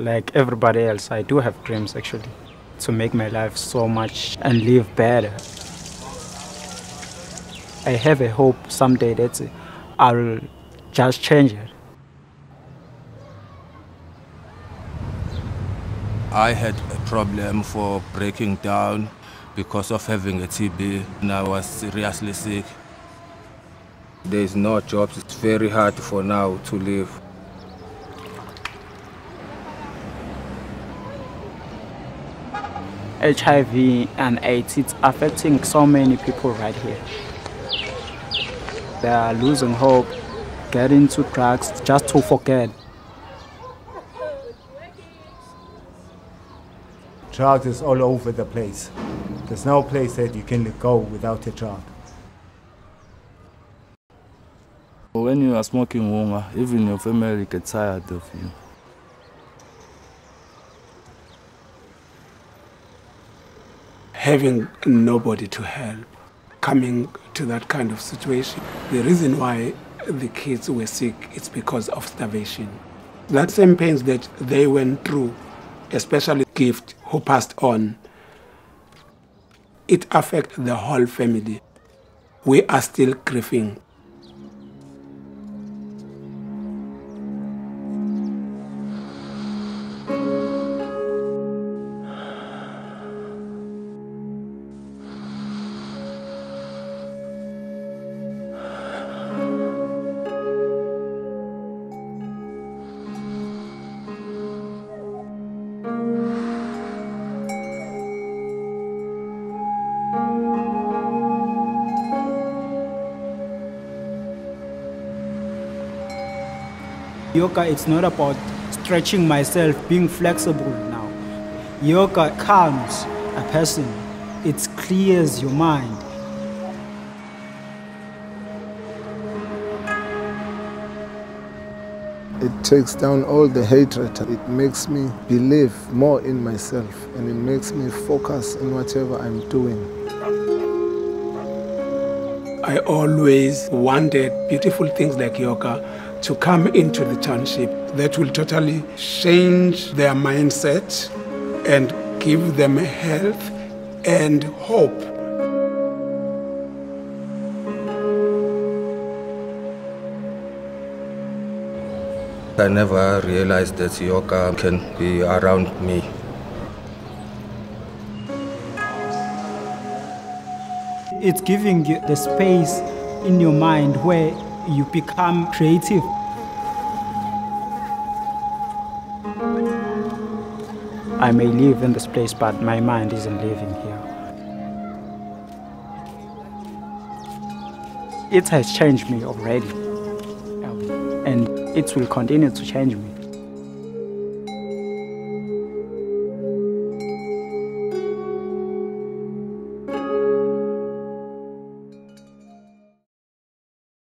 Like everybody else, I do have dreams actually to make my life so much and live better. I have a hope someday that I'll just change it. I had a problem for breaking down because of having a TB and I was seriously sick. There is no jobs, it's very hard for now to live. HIV and AIDS, it's affecting so many people right here. They are losing hope, getting into drugs just to forget. Drugs is all over the place. There's no place that you can go without a drug. When you are smoking wonga, even your family get tired of you. Having nobody to help, coming to that kind of situation. The reason why the kids were sick is because of starvation. That same pains that they went through, especially Gift, who passed on, it affected the whole family. We are still grieving. Yoga, it's not about stretching myself, being flexible now. Yoga calms a person, it clears your mind. It takes down all the hatred. It makes me believe more in myself and it makes me focus in whatever I'm doing. I always wanted beautiful things like yoga to come into the township that will totally change their mindset and give them health and hope. I never realized that yoga can be around me. It's giving you the space in your mind where you become creative. I may live in this place, but my mind isn't living here. It has changed me already, and it will continue to change me.